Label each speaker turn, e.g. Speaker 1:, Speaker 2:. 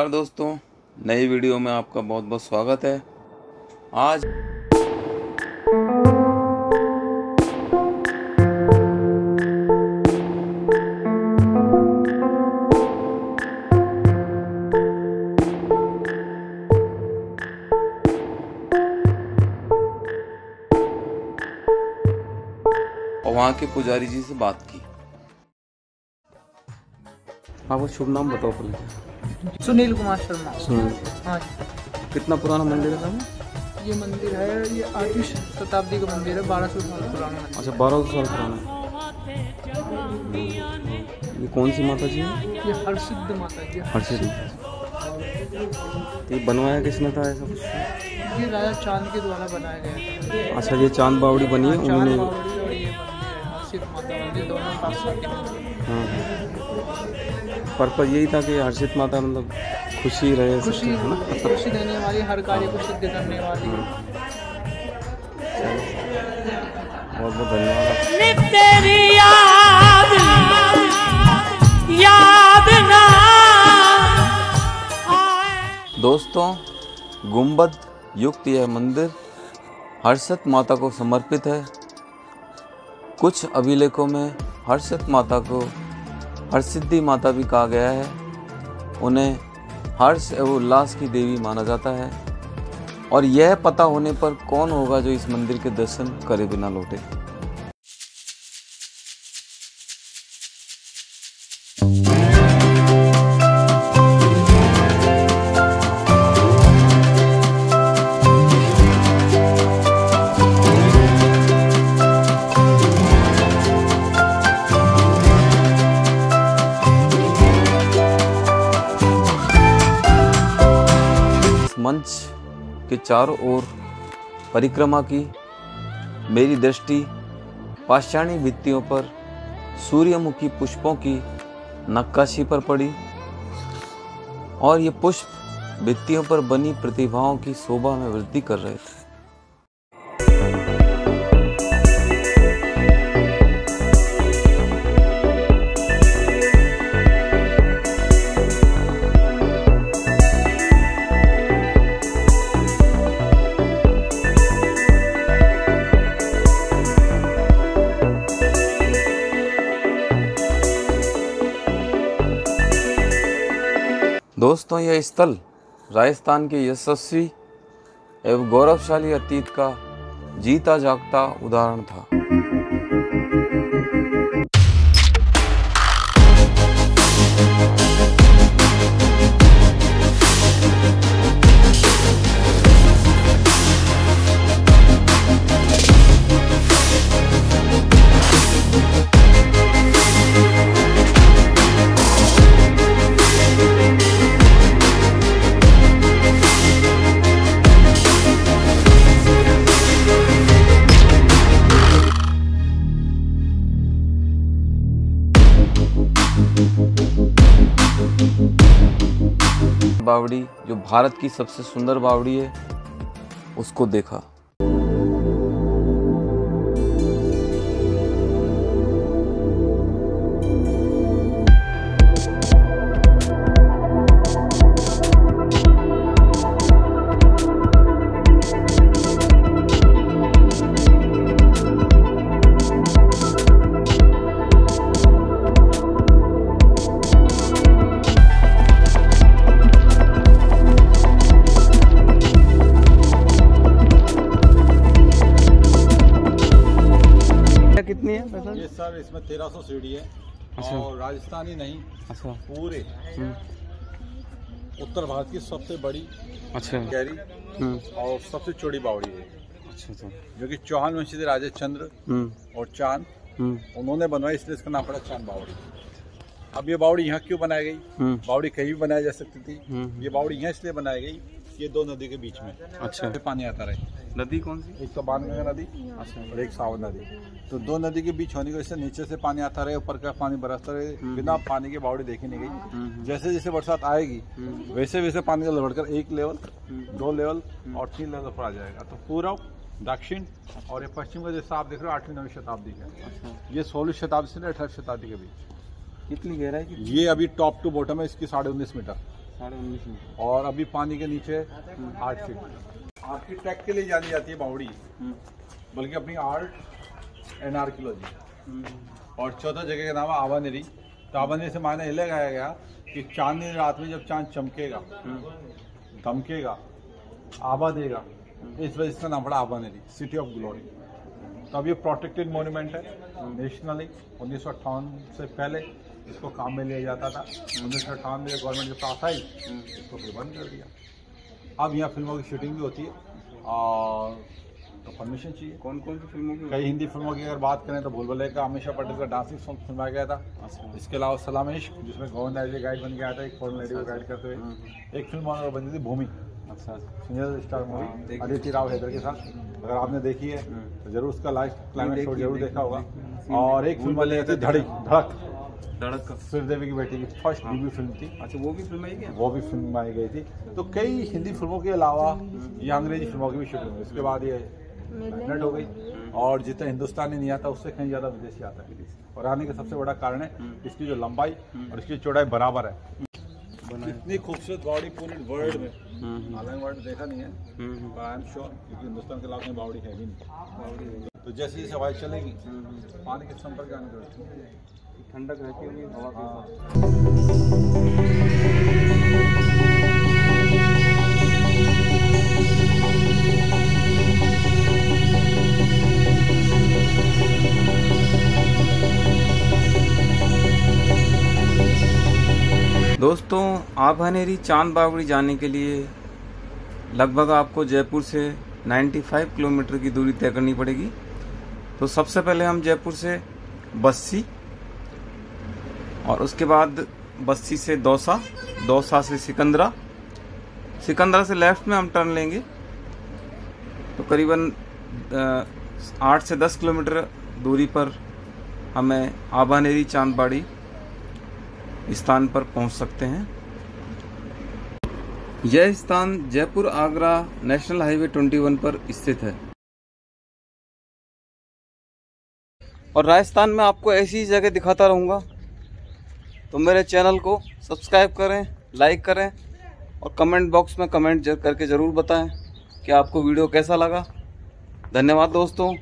Speaker 1: नमस्कार दोस्तों, नई वीडियो में आपका बहुत बहुत स्वागत है। आज वहाँ के पुजारी जी से बात की।
Speaker 2: आपका शुभ नाम बताओ पहले।
Speaker 3: सुनील कुमार शर्मा। हाँ
Speaker 2: कितना पुराना मंदिर है साहब?
Speaker 3: ये मंदिर है ये आठवीं शताब्दी का मंदिर है बारह सौ साल पुराना
Speaker 2: अच्छा बारह सौ साल पुराना ये कौन सी माता जी है?
Speaker 3: ये हरसिद्ध माता जी
Speaker 2: हर्षित ये बनवाया किसने था ऐसा कुछ?
Speaker 3: ये राजा चाँद के द्वारा बनाया गया है
Speaker 2: अच्छा ये चाँद बावड़ी बनी है उन्होंने
Speaker 3: बावड़ी और है।
Speaker 2: पर्पज यही था कि हर्षित माता मतलब खुशी रहे
Speaker 3: खुशी
Speaker 2: है ना?
Speaker 3: खुशी देने वाली हर कार्य को सिद्ध करने वाली।
Speaker 2: बहुत बहुत धन्यवाद।
Speaker 4: तेरी याद याद ना
Speaker 1: दोस्तों गुंबद युक्त यह मंदिर हर्षत माता को समर्पित है। कुछ अभिलेखों में हर्षत माता को हरसिद्धि माता भी कहा गया है। उन्हें हर्ष एवं उल्लास की देवी माना जाता है। और यह पता होने पर कौन होगा जो इस मंदिर के दर्शन करे बिना लौटे? के चारों ओर परिक्रमा की। मेरी दृष्टि पाषाणी भित्तियों पर सूर्यमुखी पुष्पों की नक्काशी पर पड़ी। और ये पुष्प भित्तियों पर बनी प्रतिभाओं की शोभा में वृद्धि कर रहे थे। दोस्तों यह स्थल राजस्थान के यशस्वी एवं गौरवशाली अतीत का जीता जागता उदाहरण था। बावड़ी जो भारत की सबसे सुंदर बावड़ी है उसको देखा।
Speaker 5: तेरह है
Speaker 2: अच्छा।
Speaker 5: और राजस्थानी नहीं
Speaker 2: अच्छा।
Speaker 5: पूरे
Speaker 2: हम्म,
Speaker 5: उत्तर भारत की सबसे बड़ी
Speaker 2: अच्छा।
Speaker 5: गहरी
Speaker 2: हम्म,
Speaker 5: और सबसे चौड़ी बावड़ी है।
Speaker 2: अच्छा अच्छा।
Speaker 5: जो कि चौहान वंशी थे राजा चंद्र
Speaker 2: हम्म,
Speaker 5: और चाँद। उन्होंने बनवाई इसलिए इसका नाम पड़ा चाँद बावड़ी। अब ये बावड़ी यहाँ क्यों बनाई गई? बावड़ी कहीं भी बनाई जा सकती थी। ये बावड़ी यहाँ इसलिए बनाई गई ये दो नदी के बीच में।
Speaker 2: अच्छा।
Speaker 5: पानी आता रहे।
Speaker 2: नदी कौन सी?
Speaker 5: एक तो बाणगंगा नदी और एक सावन नदी। तो दो नदी के बीच होने की वजह से नीचे से पानी आता रहे ऊपर का पानी बरसता रहे बिना पानी के बावड़ी देखी नहीं गई। जैसे जैसे बरसात आएगी वैसे वैसे पानी का बढ़कर एक लेवल दो लेवल और तीन लेवल पर आ जाएगा। तो पूर्व दक्षिण और ये पश्चिम का जैसा आप देख रहे हो आठवीं नवीं शताब्दी का। ये सोलह शताब्दी से अठारह शताब्दी के बीच।
Speaker 2: कितनी गहराई
Speaker 5: ये अभी टॉप टू बॉटम है इसकी साढ़े उन्नीस मीटर।
Speaker 2: साढ़े उन्नीस
Speaker 5: और अभी पानी के नीचे आठ फीट आर्किटेक्ट के लिए जानी जाती है बावड़ी। बल्कि अपनी आर्ट एंड आर्कियोलॉजी और चौथा जगह का नाम है आवानेरी। तो आवानेरी से मायने ये लगाया गया कि चांदनी रात में जब चाँद चमकेगा धमकेगा आबा देगा इस वजह से नाम पड़ा आबानेरी सिटी ऑफ़ ग्लोरी तो अब ये प्रोटेक्टेड मोन्यूमेंट है नेशनली उन्नीस सौ अट्ठावन से पहले। इसको काम में लिया जाता था। उन्नीस सौ अट्ठावन में गवर्नमेंट के पास आई इसको फिर बंद कर दिया। अब यहाँ फ़िल्मों की शूटिंग भी होती है। और तो परमिशन चाहिए।
Speaker 2: कौन कौन सी फ़िल्मों की?
Speaker 5: कई हिंदी फ़िल्मों की अगर बात करें तो भूलभुलैया का हमेशा पटेल का डांसिंग सॉन्ग फिल्माया गया था।
Speaker 2: अच्छा।
Speaker 5: इसके अलावा सलाम इश्क जिसमें गोविंद आर्य गाइड बन गया था एक फॉरन लेडी को गाइड करते हुए। एक फ़िल्म और बनी थी भूमि।
Speaker 2: अच्छा।
Speaker 5: सिंगल स्टार
Speaker 2: हाँ,
Speaker 5: मूवी अदिति राव हैदर के साथ। अगर आपने देखी है तो ज़रूर उसका लाइफ क्लाइमेक्स
Speaker 2: देखी,
Speaker 5: ज़रूर
Speaker 2: देखा
Speaker 5: होगा। और एक फ़िल्म बनी थी धड़क धड़क।
Speaker 2: धड़क का।
Speaker 5: की बेटी की फ़र्स्ट
Speaker 2: हाँ।
Speaker 5: डेब्यू फ़िल्म थी।
Speaker 2: अच्छा वो भी फ़िल्म है क्या?
Speaker 5: वो भी फ़िल्म बनाई गई थी। तो कई हिंदी फ़िल्मों के अलावा ये अंग्रेज़ी फ़िल्मों की भी शूटिंग हुई। इसके बाद ये मैग्नेट हो गई। और जितना हिंदुस्तानी नहीं आता उससे कहीं ज़्यादा विदेशी आता है। और आने का सबसे बड़ा कारण है इसकी जो लंबाई और इसकी चौड़ाई बराबर है। इतनी खूबसूरत बॉडी पूरे वर्ल्ड में। हालाँकि वर्ल्ड देखा नहीं है। पर आई एम श्योर क्योंकि हिंदुस्तान के अलावा कहीं बावड़ी है भी नहीं। तो जैसे जैसे हवाई चलेगी पानी के संपर्क आने लगती
Speaker 2: ठंडक रहती होगी, हवा के
Speaker 1: दोस्तों आभानेरी चाँद बावड़ी जाने के लिए लगभग आपको जयपुर से 95 किलोमीटर की दूरी तय करनी पड़ेगी। तो सबसे पहले हम जयपुर से बस्सी और उसके बाद बस्सी से दौसा दौसा से सिकंदरा। सिकंदरा से लेफ़्ट में हम टर्न लेंगे। तो करीबन आठ से दस किलोमीटर दूरी पर हमें आबानेरी चांदबाड़ी स्थान पर पहुँच सकते हैं। यह स्थान जयपुर आगरा नेशनल हाईवे 21 पर स्थित है। और राजस्थान में आपको ऐसी जगह दिखाता रहूँगा तो मेरे चैनल को सब्सक्राइब करें, लाइक करें और कमेंट बॉक्स में कमेंट करके ज़रूर बताएँ कि आपको वीडियो कैसा लगा। धन्यवाद दोस्तों।